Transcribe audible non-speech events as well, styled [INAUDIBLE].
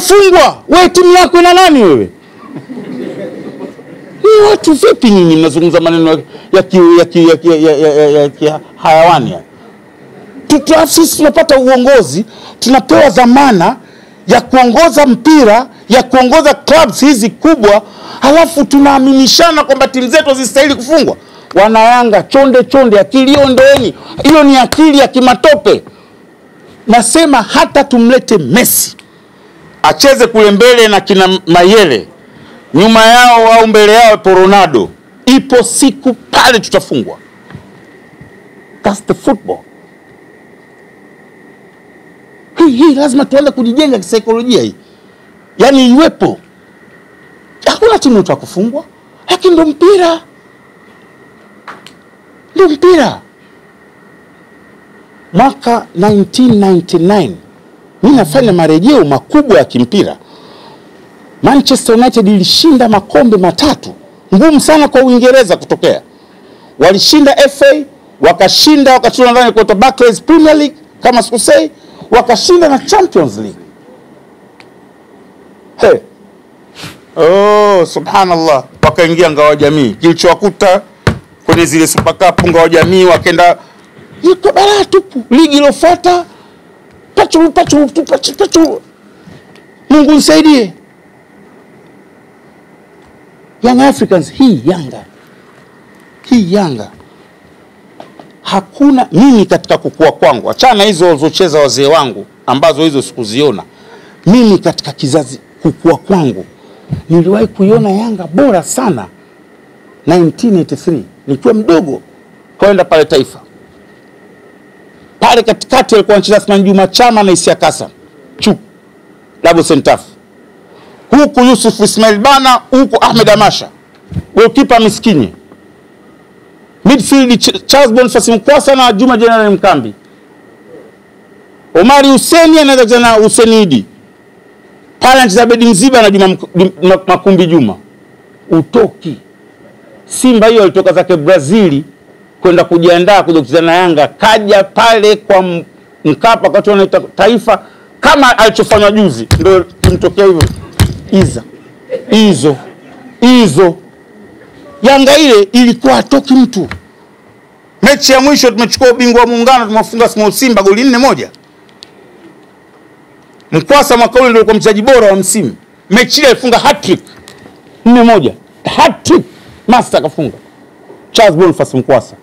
tumefungwa. Wewe timu yako ina nani wewe? [LAUGHS] Ni watu vipi nyinyi mnazungumza maneno ya ki, ya ki, ya ki, ya, ya, ya, ya, ki hayawani haya? Sisi tunapata uongozi, tunapewa dhamana ya kuongoza mpira, ya kuongoza clubs hizi kubwa, halafu tunaaminishana kwamba timu zetu zistahili kufungwa. Wanayanga chonde chonde, akili hiyo ndoeni. hiyo ni akili ya kimatope. Nasema hata tumlete Messi acheze kule mbele na kina Mayele, nyuma yao au mbele yao ipo Ronaldo, ipo siku pale tutafungwa. That's the football. Hii hii lazima tuanze kujijenga kisaikolojia hii, yaani iwepo. Hakuna timu ta kufungwa, lakini ndo mpira, ndo mpira. Mwaka 1999 mi nafanya marejeo makubwa ya kimpira. Manchester United ilishinda makombe matatu, ngumu sana kwa Uingereza kutokea. Walishinda FA, wakashinda wakacheza ndani kwa Barclays Premier League kama sikusei, wakashinda na Champions League. Hey. Oh, subhanallah, wakaingia ngao jamii, kilichowakuta kwenye zile Super Cup ngao jamii, wakaenda iko balaa tupu. Ligi iliyofuata pachu pachu pachu pachu. Mungu nisaidie. Young Africans, hii Yanga, hii Yanga hakuna mimi katika kukua kwangu, achana hizo walizocheza wazee wangu ambazo hizo sikuziona. Mimi katika kizazi kukua kwangu niliwahi kuiona Yanga bora sana 1983 nikiwa mdogo, kwenda pale Taifa pale katikati alikuwa anacheza Athman Juma Chama na Isia Kasa. Chu double centafu, huku Yusuf Ismail Bana, huku Ahmed Amasha, golkipa miskini, midfield Ch- Charles Boniface Mkwasa na Juma Jenerali Mkambi, Omari Huseni anaweza kucheza na Huseni Idi. Pale anacheza Bedi Mziba na Juma Makumbi Juma. Utoki. Simba hiyo alitoka zake Brazili kwenda kujiandaa kuja kucheza na Yanga, kaja pale kwa Mkapa wakati wanaita Taifa, kama alichofanywa juzi, ndio imtokea hivyo iza hizo hizo. Yanga ile ilikuwa atoki mtu. Mechi ya mwisho tumechukua ubingwa wa muungano, tumewafunga Small Simba goli nne moja. Mkwasa mwaka ule ndio mchezaji bora wa msimu. Mechi ile alifunga hat-trick nne moja, hat-trick master akafunga Charles Boniface Mkwasa.